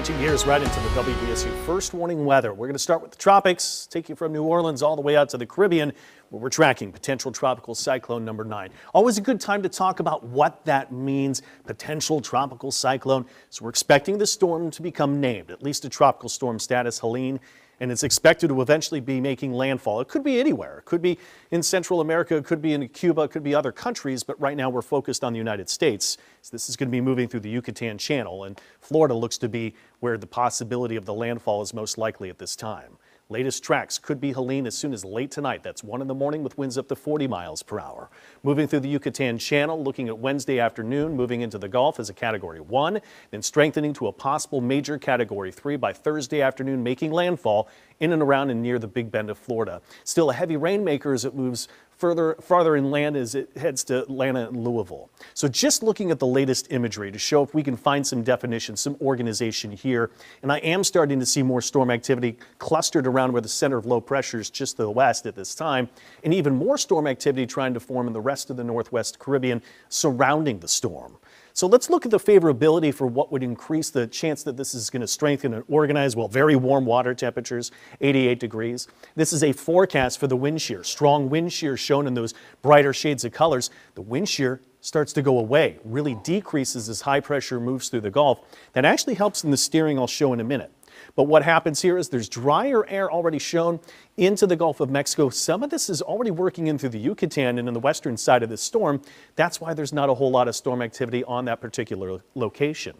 Switching gears right into the WDSU first warning weather. We're going to start with the tropics, take you from New Orleans all the way out to the Caribbean, where we're tracking potential tropical cyclone number nine. Always a good time to talk about what that means, potential tropical cyclone. So we're expecting the storm to become named, at least a tropical storm status, Helene and it's expected to eventually be making landfall. It could be anywhere. It could be in Central America, it could be in Cuba, it could be other countries, but right now we're focused on the United States. So this is going to be moving through the Yucatan Channel, and Florida looks to be where the possibility of the landfall is most likely at this time. Latest tracks could be Helene as soon as late tonight. That's 1 in the morning with winds up to 40 miles per hour. Moving through the Yucatan Channel, looking at Wednesday afternoon, moving into the Gulf as a Category 1, then strengthening to a possible major Category 3 by Thursday afternoon, making landfall in and around and near the Big Bend of Florida. Still a heavy rainmaker as it moves further farther inland as it heads to Atlanta and Louisville. So just looking at the latest imagery to show if we can find some definition, some organization here. And I am starting to see more storm activity clustered around where the center of low pressure is just to the west at this time, and even more storm activity trying to form in the rest of the northwest Caribbean surrounding the storm. So let's look at the favorability for what would increase the chance that this is going to strengthen and organize. Well, very warm water temperatures, 88 degrees. This is a forecast for the wind shear. Strong wind shear shown in those brighter shades of colors. The wind shear starts to go away, really decreases as high pressure moves through the Gulf. That actually helps in the steering I'll show in a minute. But what happens here is there's drier air already shown into the Gulf of Mexico. Some of this is already working in through the Yucatan and in the western side of the storm. That's why there's not a whole lot of storm activity on that particular location.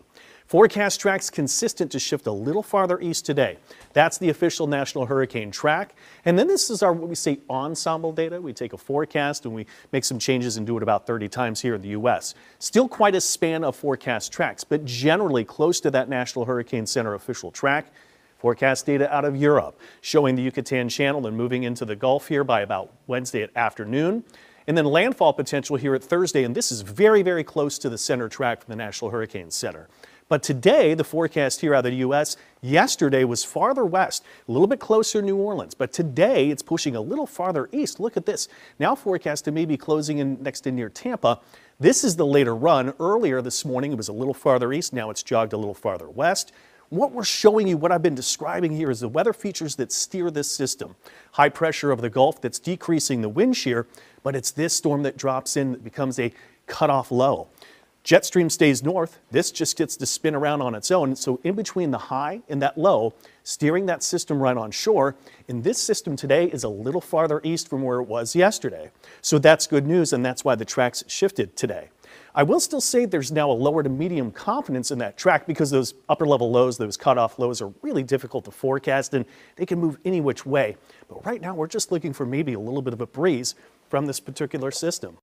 Forecast tracks consistent to shift a little farther east today. That's the official National Hurricane Track. And then this is our, what we say, ensemble data. We take a forecast and we make some changes and do it about 30 times here in the U.S. Still quite a span of forecast tracks, but generally close to that National Hurricane Center official track. Forecast data out of Europe showing the Yucatan Channel and moving into the Gulf here by about Wednesday at afternoon. And then landfall potential here at Thursday, and this is very, very close to the center track from the National Hurricane Center. But today, the forecast here out of the U.S., yesterday was farther west, a little bit closer to New Orleans. But today, it's pushing a little farther east. Look at this. Now forecast to maybe closing in next to near Tampa. This is the later run. Earlier this morning, it was a little farther east. Now it's jogged a little farther west. What we're showing you, what I've been describing here, is the weather features that steer this system. High pressure of the Gulf that's decreasing the wind shear, but it's this storm that drops in that becomes a cutoff low. Jet stream stays north. This just gets to spin around on its own. So in between the high and that low, steering that system right on shore. And this system today is a little farther east from where it was yesterday. So that's good news, and that's why the tracks shifted today. I will still say there's now a lower to medium confidence in that track because those upper level lows, those cutoff lows are really difficult to forecast and they can move any which way. But right now we're just looking for maybe a little bit of a breeze from this particular system.